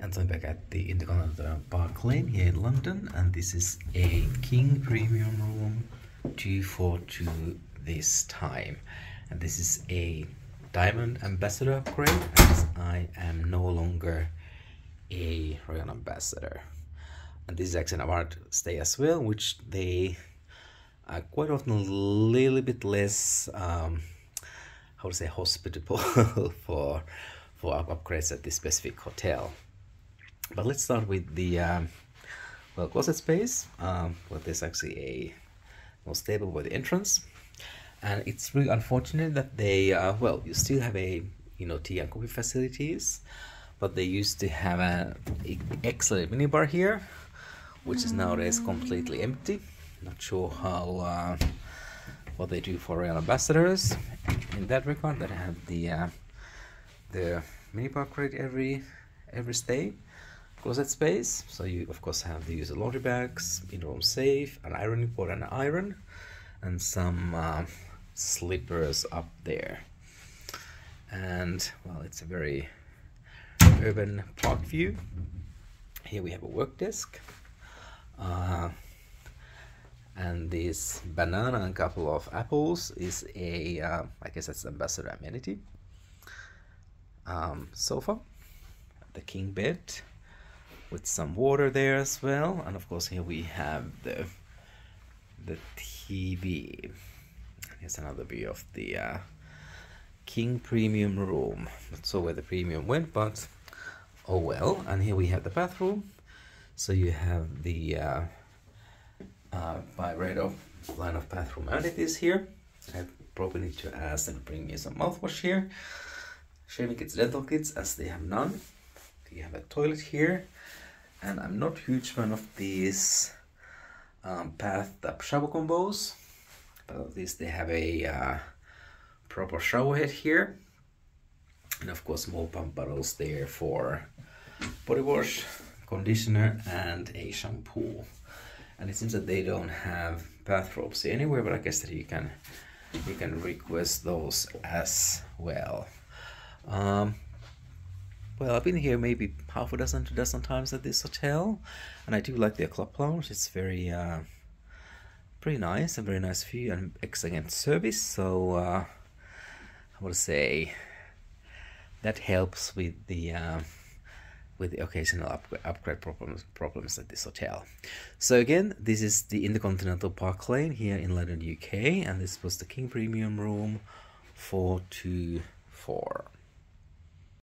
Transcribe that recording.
And I'm back at the Intercontinental Park Lane here in London, and this is a King Premium Room 242 this time. And this is a Diamond Ambassador upgrade, as I am no longer a Royal Ambassador. And this is actually an art stay as well, which they are quite often a little bit less, um, how to say, hospitable for for upgrades at this specific hotel. But let's start with the um, well closet space. Um, well, there's actually a more stable by the entrance, and it's really unfortunate that they uh, well you still have a you know tea and coffee facilities, but they used to have an excellent minibar here, which is nowadays completely empty. Not sure how uh, what they do for royal ambassadors in that regard. That have the uh, the minibar crate every every stay closet space. So you of course have the user laundry bags, in-room safe, an ironing board and an iron, and some uh, slippers up there. And well, it's a very urban park view. Here we have a work desk. Uh, and this banana and couple of apples is a, uh, I guess that's ambassador amenity. Um, sofa, the king bed, with some water there as well. And of course here we have the the TV here's another view of the uh, King Premium room. Not sure where the premium went but oh well. And here we have the bathroom. So you have the uh, uh, Byredo line of bathroom. Amenities here. I probably need to ask and bring me some mouthwash here. Shaving kits dental kits as they have none you have a toilet here and I'm not huge fan of these um, bathtub shower combos but at least they have a uh, proper shower head here. And of course more pump bottles there for body wash conditioner and a shampoo. And it seems that they don't have bathrobes anywhere but I guess that you can you can request those as well. Um, well, I've been here maybe half a dozen to dozen times at this hotel, and I do like their club lounge. It's very, uh, pretty nice and very nice view and excellent service. So uh, I would say that helps with the uh, with the occasional upgrade, upgrade problems problems at this hotel. So again, this is the Intercontinental Park Lane here in London, UK, and this was the King Premium Room four two four.